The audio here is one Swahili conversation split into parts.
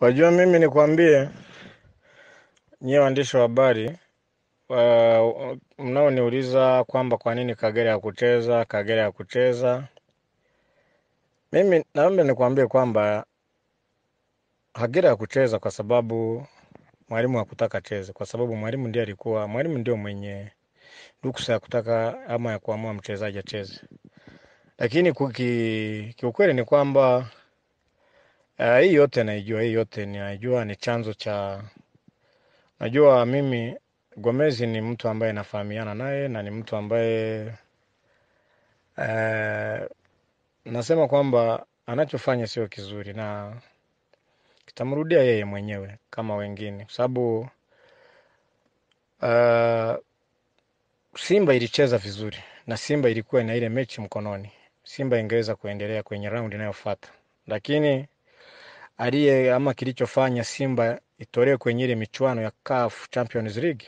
Wajua, mimi nikwambie nyie waandishi wa habari wa- mnaoniuliza kwamba kwa nini Kagere hakucheza, Kagere hakucheza, mimi naomba nikwambie kwamba Kagera ya kucheza kwa sababu mwalimu hakutaka cheze, kwa sababu mwalimu ndiye alikuwa mwalimu ndio mwenye ruksa ya kutaka ama ya kuamua mchezaji acheze, lakini kiukweli ni kwamba uh, hii yote naijua, hii yote naijua ni chanzo cha Najua mimi Gomezi ni mtu ambaye nafahamiana naye na ni mtu ambaye uh, nasema kwamba anachofanya sio kizuri na kitamrudia yeye mwenyewe kama wengine, kwa sababu uh, Simba ilicheza vizuri na Simba ilikuwa na ile mechi mkononi. Simba ingeweza kuendelea kwenye raundi inayofuata, lakini aliye ama kilichofanya Simba itolewe kwenye ile michuano ya CAF Champions League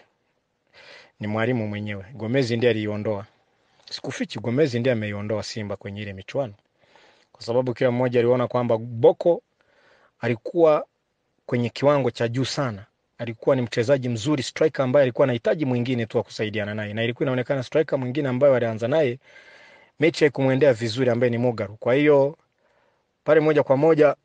ni mwalimu mwenyewe. Gomezi ndiye aliiondoa. Sikufichi, Gomezi ndiye ameiondoa Simba kwenye ile michuano, kwa sababu kila mmoja aliona kwamba Boko alikuwa kwenye kiwango cha juu sana. Alikuwa ni mchezaji mzuri, striker ambaye alikuwa anahitaji mwingine tu wa kusaidiana naye, na ilikuwa inaonekana striker mwingine ambaye alianza naye mechi haikumwendea vizuri, ambaye ni Mugaru. Kwa hiyo pale moja kwa moja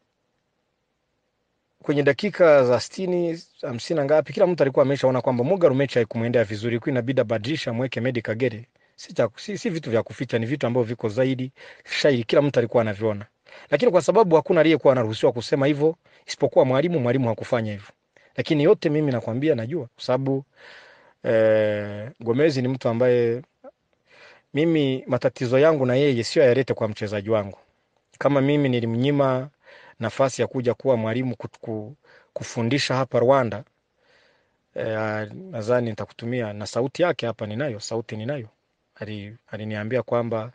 kwenye dakika za sitini hamsini na ngapi, kila mtu alikuwa ameshaona kwamba Mugaru mechi haikumwendea vizuri, kwa inabidi abadilisha mweke Medi Kagere. Si, si, si vitu vya kuficha, ni vitu ambavyo viko zaidi shairi, kila mtu alikuwa anaviona, lakini kwa sababu hakuna aliyekuwa anaruhusiwa kusema hivyo isipokuwa mwalimu. Mwalimu hakufanya hivyo, lakini yote mimi nakwambia najua, kwa sababu eh, Gomezi ni mtu ambaye mimi matatizo yangu na yeye sio yalete kwa mchezaji wangu. Kama mimi nilimnyima nafasi ya kuja kuwa mwalimu kufundisha hapa Rwanda, eh, nadhani nitakutumia na sauti yake hapa, ninayo sauti, ninayo. Ali- Aliniambia kwamba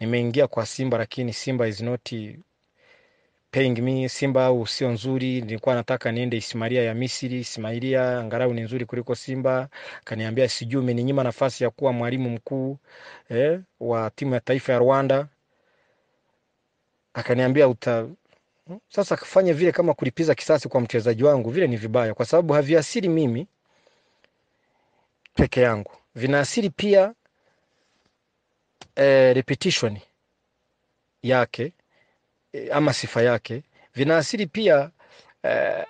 nimeingia kwa Simba lakini Simba is not paying me. Simba au sio nzuri, nilikuwa nataka niende Ismailia ya Misri. Ismailia angalau ni nzuri kuliko Simba. Kaniambia sijui umeninyima nafasi ya kuwa mwalimu mkuu eh, wa timu ya taifa ya Rwanda. Akaniambia uta sasa kufanya vile kama kulipiza kisasi kwa mchezaji wangu, vile ni vibaya, kwa sababu haviasiri mimi peke yangu, vinaasiri pia eh, repetition yake eh, ama sifa yake, vinaasiri pia eh,